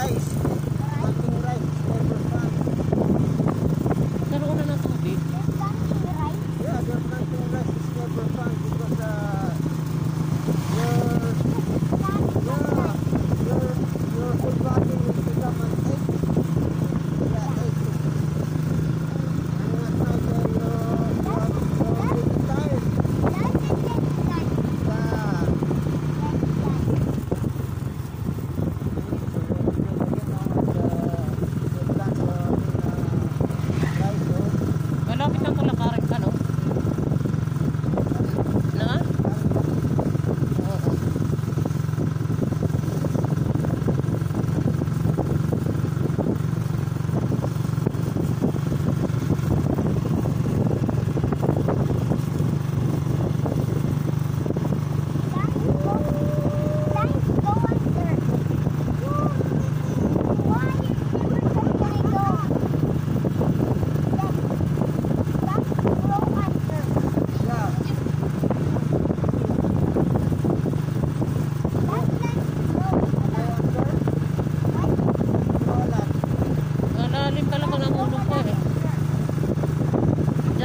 guys.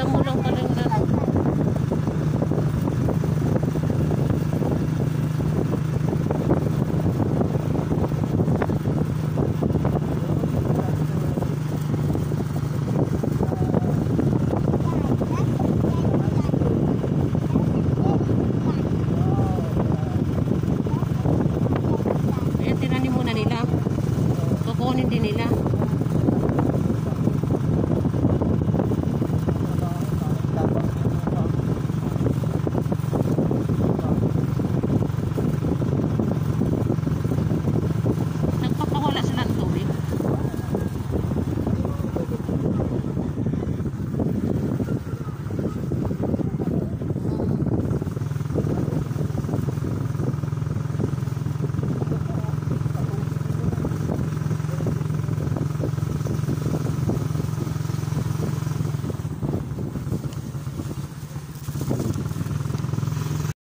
kulang-kulang pa rin na. Ayan, tinanim muna nila. Kukunin din nila.